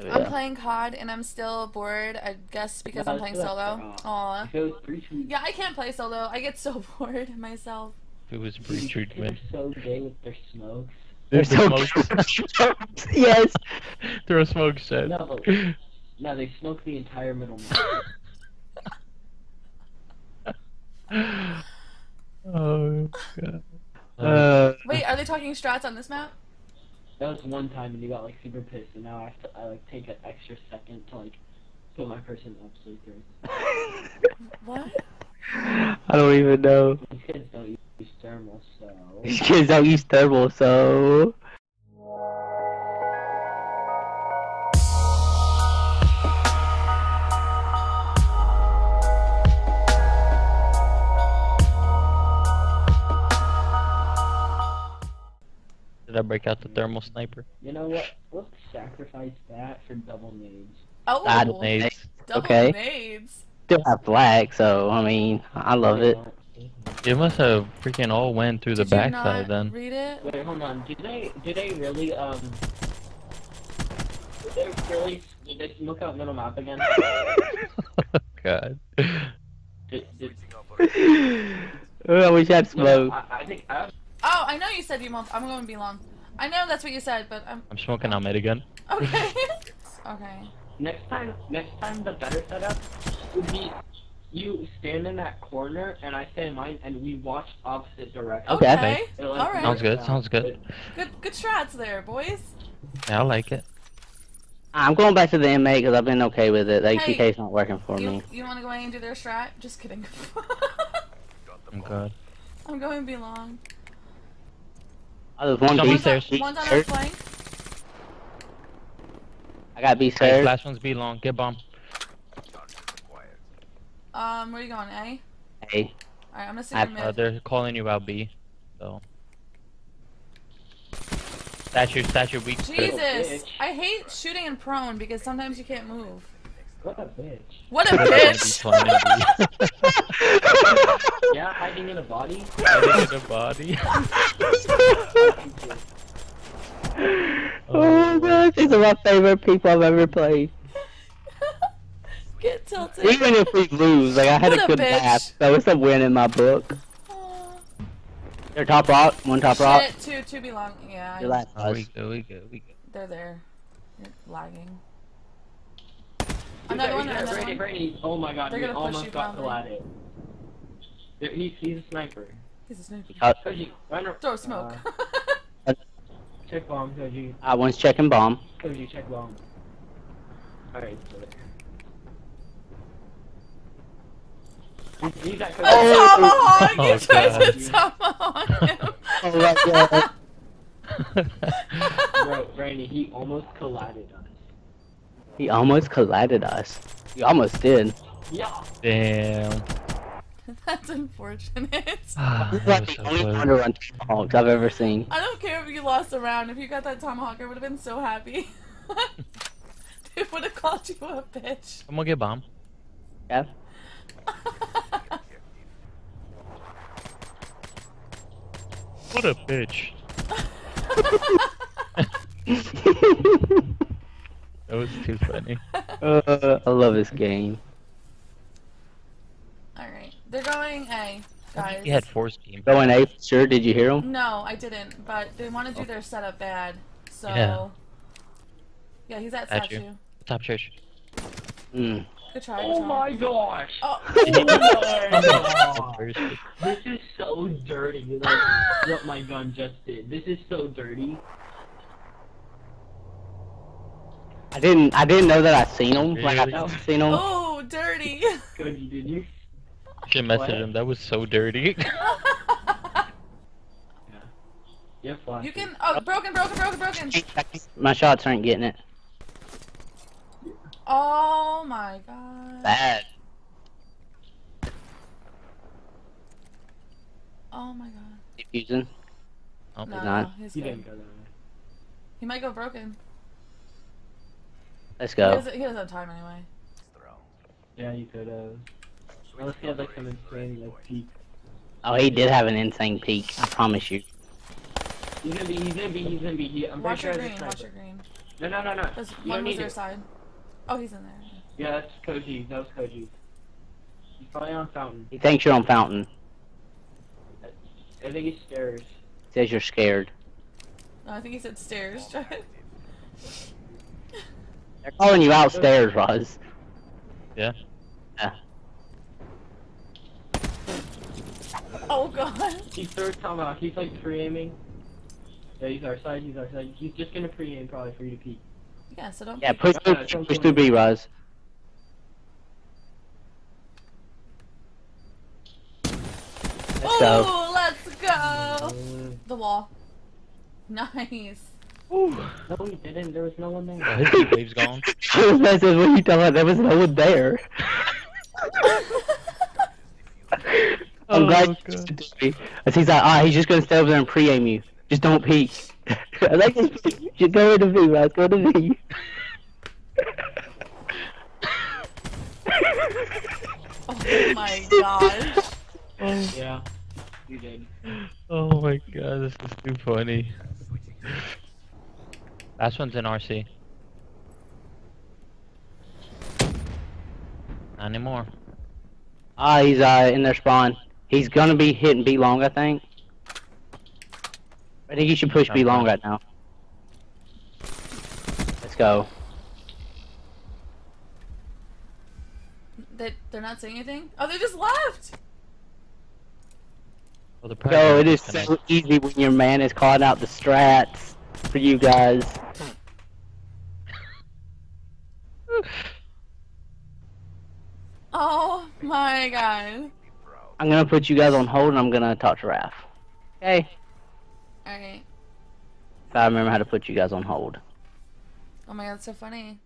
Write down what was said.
There I'm go. playing COD and I'm still bored. I guess because No, I'm playing solo. for, Aw. If it was three treatment, Yeah, I can't play solo. I get so bored myself. It was they're so gay with their smokes. They're so smoke. yes. Throw smoke set. No. No, they smoke the entire middle. Map. Oh god. Uh, Wait, are they talking strats on this map? That was one time and you got like super pissed and now I have to I like take an extra second to like put my person up so What? I don't even know. These kids don't use thermal so These kids don't use thermal, so. I break out the thermal sniper? You know what? Let's sacrifice that for double nades. Oh, Double nades. double okay. nades. Still have black, so I mean, I love it. It must have freaking all went through the Did you backside then. read it? Wait, hold on. Did they did they really um did they really did they smoke out middle map again? god. Did, did, Oh, I wish I had smoke. I, I think I I know you said you won't. I'm going to be long. I know that's what you said, but I'm I'm smoking on mid again. okay. okay. next time next time the better setup would be you stand in that corner and I stand in mine and we watch opposite directions. Okay. Okay. All right. Sounds good, sounds good. Good. Good strats there, boys. Yeah, I like it. I'm going back to the M8 because I've been okay with it. The Hey, HVK's not working for You me. you want to go in and do their strat? Just kidding. I'm good. I'm going to be long. Oh, there's one Somebody B One's on, stairs. one's on our flank. I got B Hey, stairs. last one's B long. Get bomb. Um, where you going, A? Hey, Alright, I'm gonna sit I- your mid. Uh, they're calling you out B. So. That's your statue, statue, weak. Jesus! bitch. I hate shooting in prone because sometimes you can't move. What a bitch. What a bitch! Yeah, hiding in a body. Hiding in a body. oh gosh, these are my favorite people I've ever played. Get tilted. Even if we lose, like I had What a a good bitch. laugh, so it's a win in my book. Aw. They're top rock, one top rock. Shit, two, two be long. Yeah, Your last Oh, we us. good, we good, we good. they're there. You're lagging. Another one, another Brady, one. Brady. Oh my god, They're we almost got probably. collided. There- He's, he's a sniper. He's a sniper. Uh, run Throw smoke. Uh, check bomb, Koji. I one's checking bomb. Koji, check bomb. Alright, so there. He's- He's at a Koji. tomahawk! Oh, you tried God. to tomahawk him. Oh my god. Bro, Brady, he almost collided us. He almost collided us. He almost did. Yeah. Damn. That's unfortunate. Ah, This is that like the so only close. one to run tomahawks I've ever seen. I don't care if you lost a round. If you got that tomahawk, I would have been so happy. they would have called you a bitch. I'm gonna get bomb. Yeah. What a bitch. That was too funny. uh, I love this game. Alright. They're going A, guys. He had force team. Going A, sure. Did you hear him? No, I didn't, but they want to do their setup bad. So. Yeah. Yeah, he's at Statue. statue. Top church. Mm. Good try. Oh try. my gosh. Oh. Oh my First. This is so dirty, like what my gun just did. This is so dirty. I didn't. I didn't know that I seen him. Like I Really? thought I seen him. oh, dirty. Cody, did you? Should message What? him. That was so dirty. Yeah, flash. you can. Oh, broken, broken, broken, broken. My shots aren't getting it. Oh my god. Bad. Oh my god. Diffusing. Oh, No, He's not. he's He didn't go that way. He might go broken. Let's He, go. doesn't, he doesn't have time anyway. Yeah, you could have. Unless he had like some insane like peak. Oh, he did have an insane peak. I promise you. He's gonna be. He's gonna be. He's gonna be. He, I'm Watch pretty your sure green. he's Watch your green. No, no, no, no. There's You one don't was need their it. side. Oh, he's in there. Yeah, that's Koji. That was Koji. He's probably on fountain. He thinks you're on fountain. I think he's stairs. Says you're scared. No, I think he said stairs. Jared. They're calling you out stairs, Rahz. Yeah. Yeah. oh god. He's third time out. He's like pre-aiming. Yeah, he's our side. He's our side. He's just gonna pre-aim probably for you to peek. Yeah, so don't. Yeah, push through, push through B, Rahz. Let's go. Oh, let's go. The wall. Nice. No, he didn't. There was no one there. His heat wave's gone. I said, what are you talking about? There was no one there. I'm Oh, glad you God. said to me. As he's like, ah, he's just gonna stay over there and pre-aim you. Just don't peek. I like this. Just go into V, Rahz. Go to V. Oh my gosh. Yeah, you did. Oh my god, this is too funny. Last one's in RC. Not anymore. Ah, he's uh in their spawn. He's gonna be hitting B long, I think. I think you should push B long right now. Let's go. They, they're not saying anything? Oh, they just left! Well, the it is disconnected. so easy when your man is calling out the strats for you guys. Oh my god. I'm gonna put you guys on hold and I'm gonna talk to Raph. Okay. Alright. If I remember how to put you guys on hold. Oh my god, that's so funny.